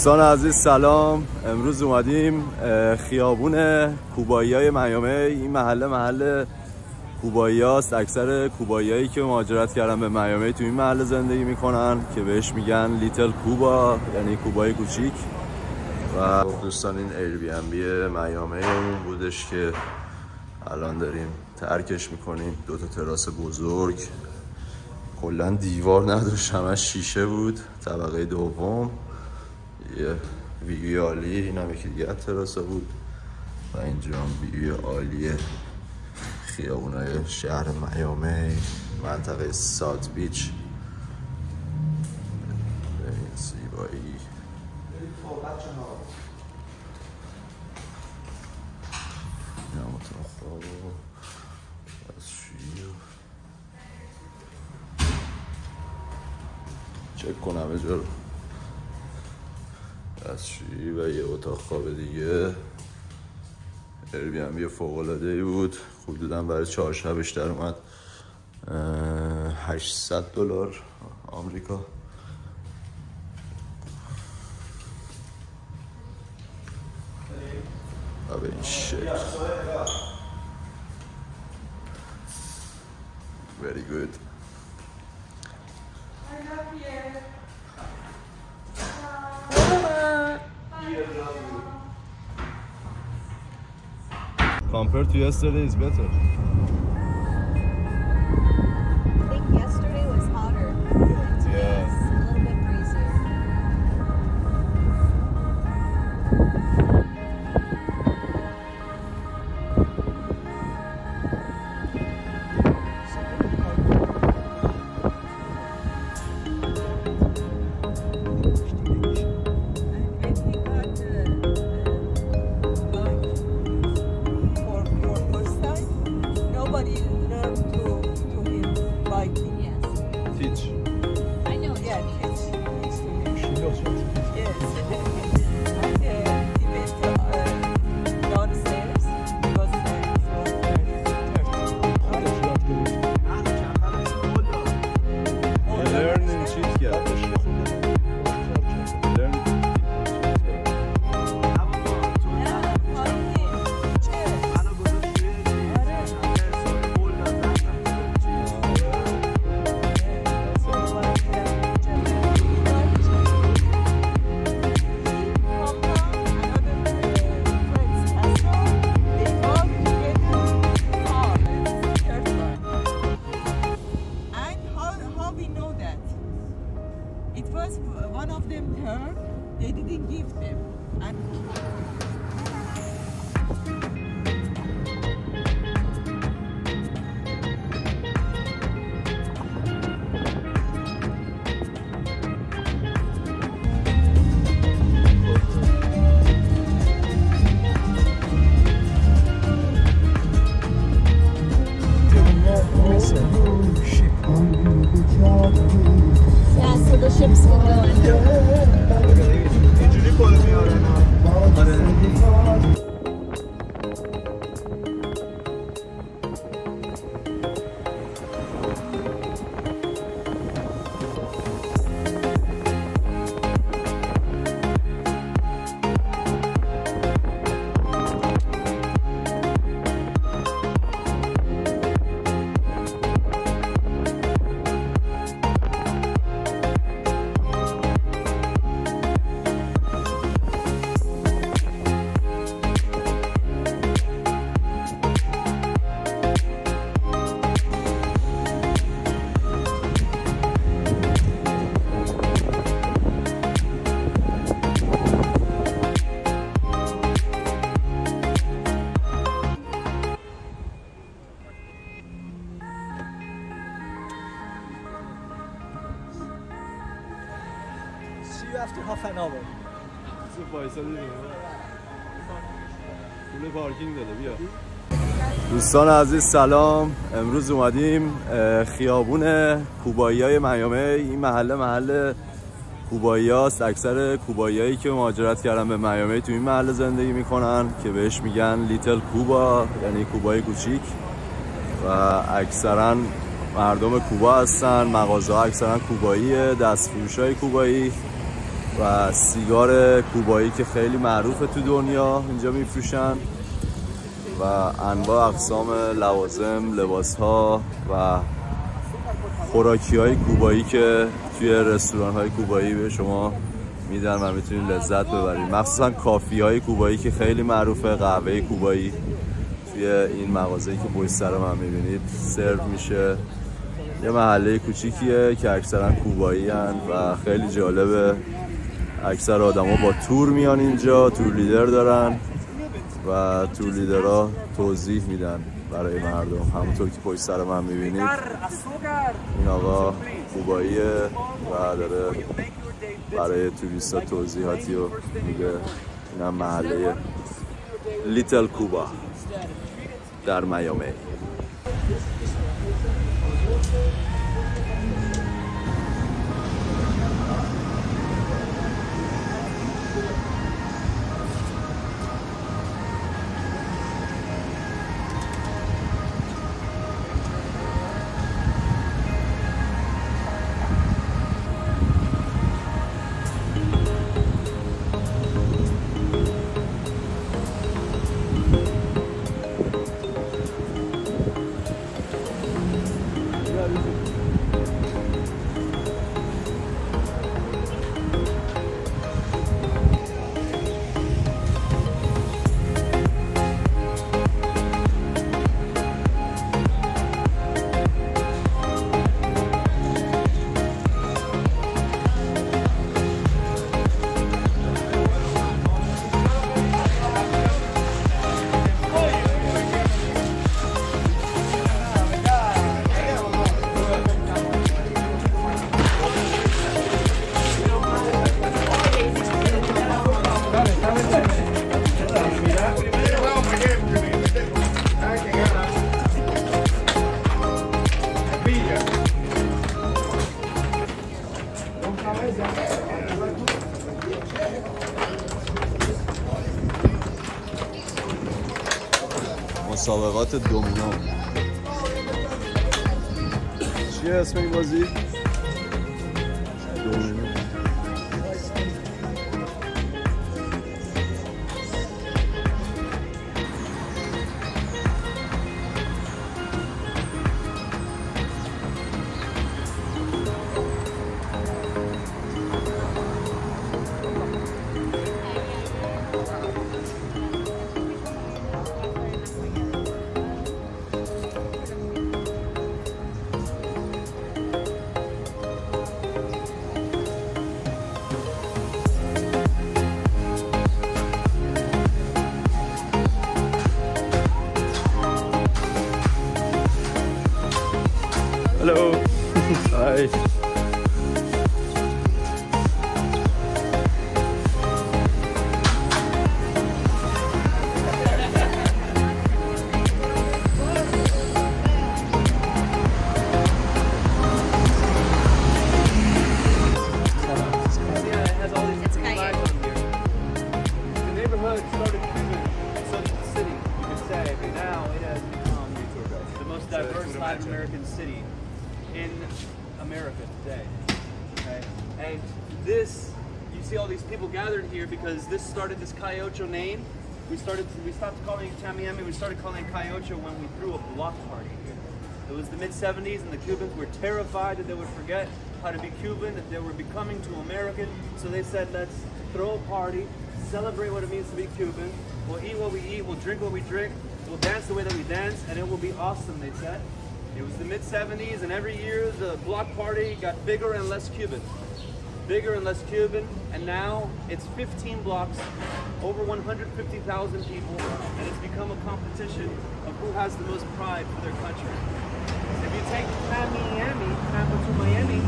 دوستان عزیز سلام. امروز اومدیم خیابون کوبایی های میامه این محله محل کوبایی هاست اکثر کوبایی هایی که مهاجرت کردن به میامه تو این محله زندگی می‌کنن که بهش میگن لیتل کوبا یعنی کوبای کوچیک. و دوستان این ایر بی ام بی میامه بودش که الان داریم ترکش می‌کنیم. دو تا تراس بزرگ. کلا دیوار نداشت همش شیشه بود. طبقه دوم. یه ویوی عالی این هم یکی دیگه تراسا بود. و اینجا هم ویوی عالی خیابونای شهر میامه منطقه سات بیچ. اتاق خواب دیگه. بی فوق العاده ای بود حدودا برای چهار شبش در اومد. 800 دلار آمریکا. و به این شکل. Very good. Compared to yesterday, it's better. دوستان عزیز سلام. امروز اومدیم خیابون کوبایی های میامه این محله محل کوبایی هاست اکثر کوبایی هایی که مهاجرت کردن به میامه تو این محله زندگی می‌کنن که بهش میگن لیتل کوبا یعنی کوبای کوچیک. و اکثرا مردم کوبا هستن. مغازه ها اکثرا کوباییه. دستفروش های کوبایی و سیگار کوبایی که خیلی معروفه تو دنیا اینجا میفروشن. و انواع اقسام لوازم لباس ها و خوراکی های کوبایی که توی رستوران های کوبایی به شما میدن و می‌تونید لذت ببرید. مخصوصا کافی های کوبایی که خیلی معروفه قهوه کوبایی. توی این مغازه‌ای که پشت سر من می‌بینید سرو میشه. یه محله کوچیکیه که اکثرا کوبایی هن و خیلی جالبه. اکثر آدما با تور میان اینجا تور لیدر دارن. و تور لیدرها توضیح میدن برای مردم. همونطور که پشت سر من می‌بینید این آقا کوباییه و داره برای توریستا توضیحاتی رو میده. این هم محله لیتل کوبا در میامی. مسابقات دومینو چیه اسم این بازی؟ Calle Ocho name. We started, we stopped calling it Tamiami, we started calling it Calle Ocho when we threw a block party here. It was the mid 70s, and the Cubans were terrified that they would forget how to be Cuban, that they were becoming too American. So they said, let's throw a party, celebrate what it means to be Cuban. We'll eat what we eat, we'll drink what we drink, we'll dance the way that we dance, and it will be awesome, they said. It was the mid 70s, and every year the block party got bigger and less Cuban. Bigger and less Cuban, and now it's 15 blocks, over 150,000 people, and it's become a competition of who has the most pride for their country. If you take Miami, Tampa to Miami,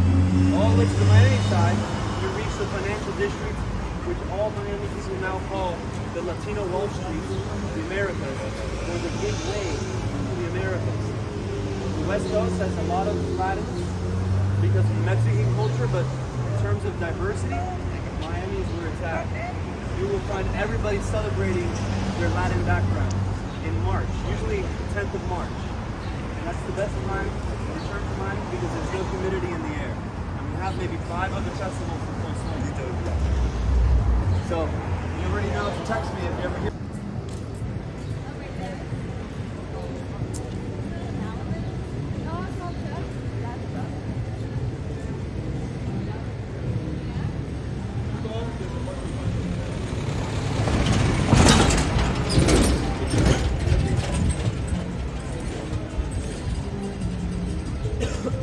all the way to the Miami side, you reach the financial district, which all Miami people now call the Latino Wall Street, the Americas, or the gateway to the Americas. The West Coast has a lot of Latins because of Mexican culture, but terms of diversity, Miami is where it's at. You will find everybody celebrating their Latin background in March, usually the 10th of March. And that's the best time to return of Miami because there's no humidity in the air. And we have maybe five other festivals for close home. So you already know to text me if you ever hear. Yeah.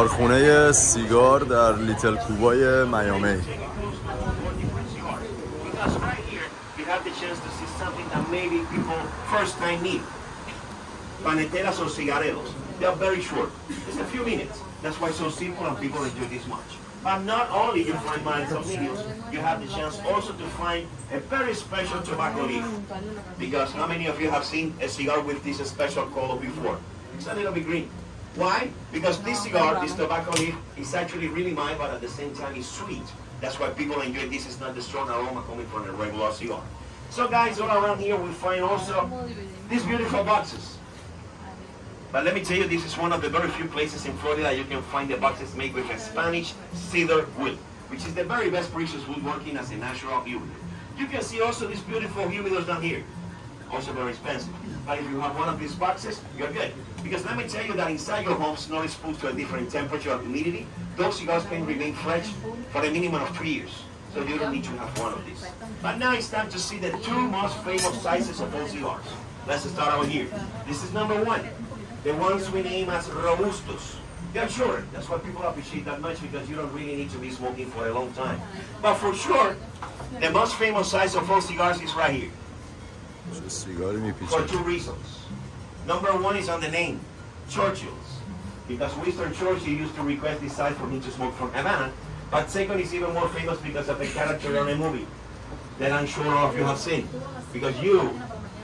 کارخونه سیگار در لیتل کوبای میامی Because right here, you have the chance to see something that maybe people first time need. Paneteras or cigarellos. They are very short. It's a few minutes. That's why it's so simple and people enjoy this much. But not only you find miles of videos, you have the chance also to find a very special tobacco leaf. Because how many of you have seen a cigar with this special color before? It's a little bit green. Why? Because this cigar, this tobacco leaf, is actually really mild, but at the same time is sweet. That's why people enjoy this. It's not the strong aroma coming from a regular cigar. So guys, all around here we find also these beautiful boxes. But let me tell you, this is one of the very few places in Florida you can find the boxes made with a Spanish cedar wood, which is the very best precious wood working as a natural humidor. You can see also these beautiful humidors down here. Also very expensive. But if you have one of these boxes, you're good. Because let me tell you that inside your homes, not exposed to a different temperature or humidity, those cigars can remain fresh for a minimum of three years. So you don't need to have one of these. But now it's time to see the two most famous sizes of all cigars. Let's start out here. This is number one. The ones we name as Robustos. Yeah, sure. That's why people appreciate that much because you don't really need to be smoking for a long time. But for sure, the most famous size of all cigars is right here. For two reasons. Number one is on the name, Churchill's. Because Winston Churchill used to request this size for him to smoke from Havana. But second is even more famous because of the character on a movie that I'm sure all of you have seen. Because you,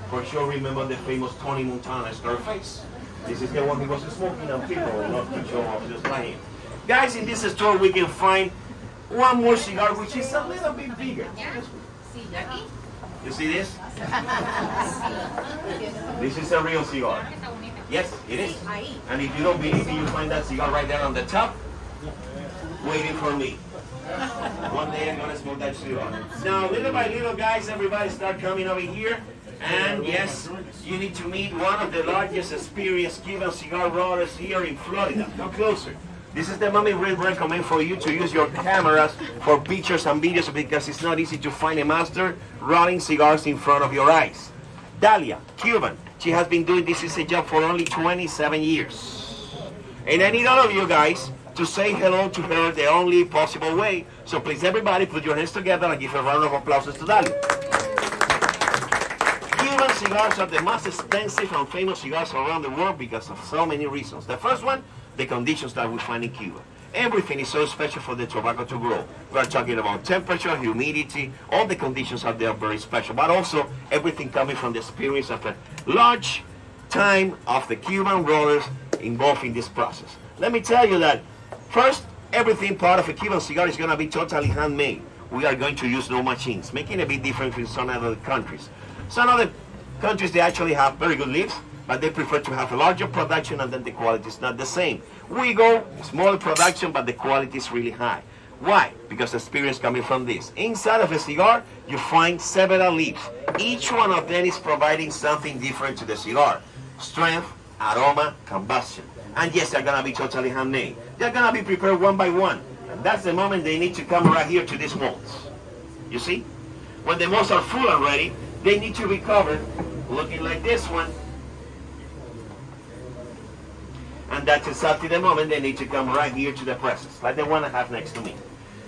for sure, remember the famous Tony Montana Scarface. This is the one he was smoking on people, not to show off, just lying. Guys, in this store we can find one more cigar which is a little bit bigger. You see this? This is a real cigar. Yes, it is. And if you don't believe me, you find that cigar right there on the top, waiting for me. One day I'm gonna smoke that cigar. Now, little by little, guys, everybody start coming over here. And yes, you need to meet one of the largest experienced Cuban cigar rollers here in Florida. Come closer. This is the moment we recommend for you to use your cameras for pictures and videos because it's not easy to find a master rolling cigars in front of your eyes. Dalia, Cuban. She has been doing this is a job for only 27 years. And I need all of you guys to say hello to her the only possible way. So please everybody put your hands together and give a round of applause to Dalia. Cuban cigars are the most expensive and famous cigars around the world because of so many reasons. The first one, the conditions that we find in Cuba. Everything is so special for the tobacco to grow. We are talking about temperature, humidity, all the conditions are there very special, but also everything coming from the experience of a large time of the Cuban rollers involved in this process. Let me tell you that first, everything part of a Cuban cigar is going to be totally handmade. We are going to use no machines, making a big difference from some other countries. Some other countries, they actually have very good leaves, but they prefer to have a larger production and then the quality is not the same. We go smaller production, but the quality is really high. Why? Because experience coming from this. Inside of a cigar, you find several leaves. Each one of them is providing something different to the cigar. Strength, aroma, combustion. And yes, they're gonna be totally handmade. They're gonna be prepared one by one. And that's the moment they need to come right here to these molds. You see? When the molds are full already, they need to be covered, looking like this one. And that's exactly the moment they need to come right here to the presses, like the one I have next to me.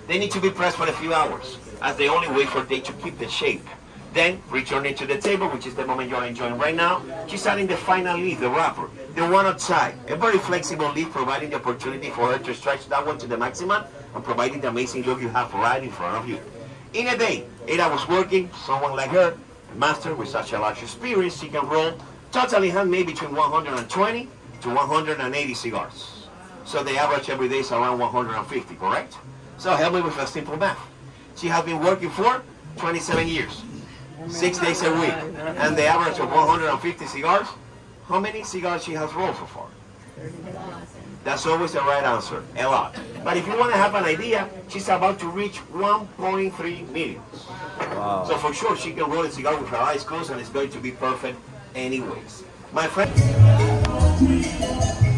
They need to be pressed for a few hours, as the only way for they to keep the shape. Then return it to the table, which is the moment you're enjoying right now. She's adding the final leaf, the wrapper, the one outside. A very flexible leaf, providing the opportunity for her to stretch that one to the maximum and providing the amazing look you have right in front of you. In a day, eight hours working, someone like her, a master with such a large experience, she can roll totally handmade between 120 to 180 cigars. So the average every day is around 150, correct? So help me with a simple math. She has been working for 27 years, six days a week, and the average of 150 cigars. How many cigars she has rolled so far? That's always the right answer, a lot. But if you want to have an idea, she's about to reach 1.3 million. Wow. So for sure, she can roll a cigar with her eyes closed, and it's going to be perfect anyways. My friend. Thank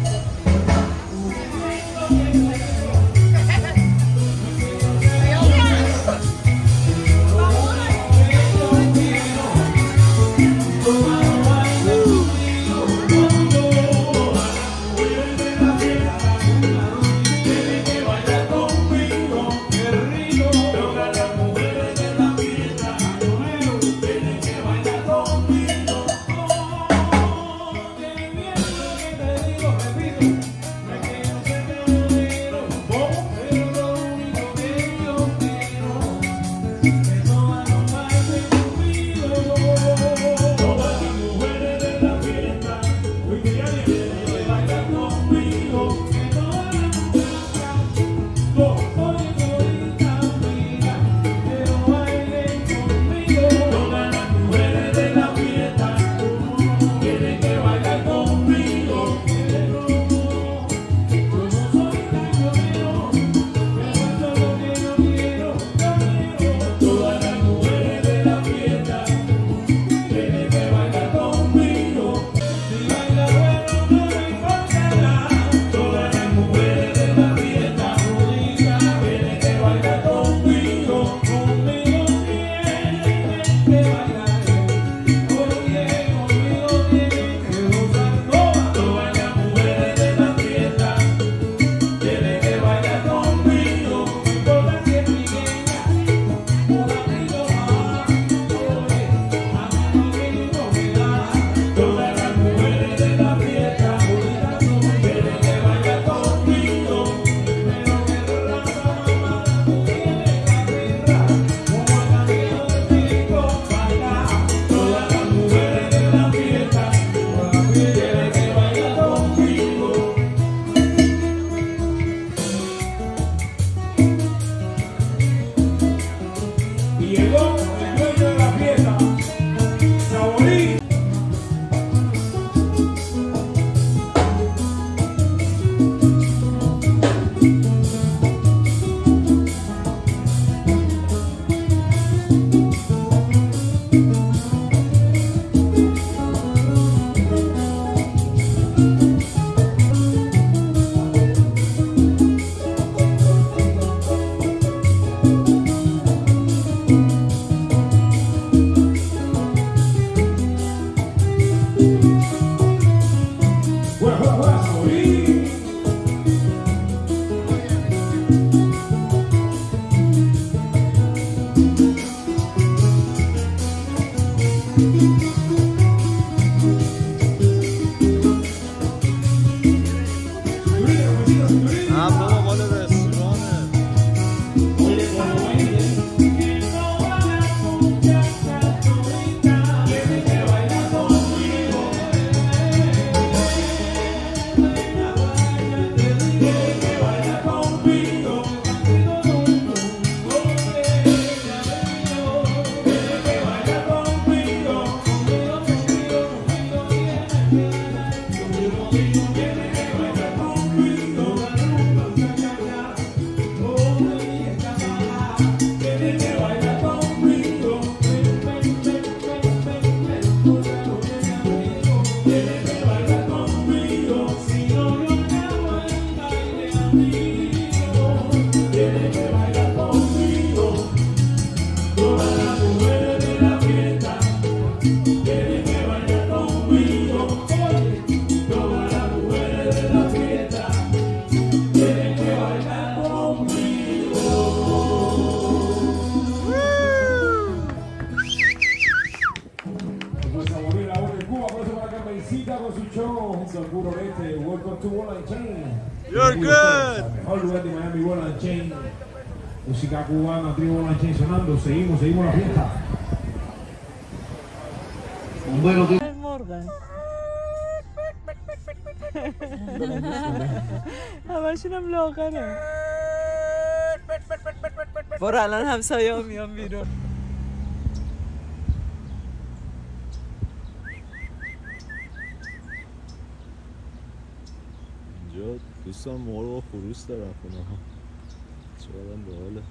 Pues a morir ahora en Cuba, por eso para Carmencita con su show junto al puro este. Welcome to Ball and Chain. You're good. El mejor lugar de Miami, Ball and Chain. Música cubana, tribu Ball and Chain sonando. Seguimos, seguimos la fiesta. Morgan همشون هم لاغره برو الان همسایه ها میان بیرون دوستان مرغ و خروس دارن خونه ها. چقدر باحاله.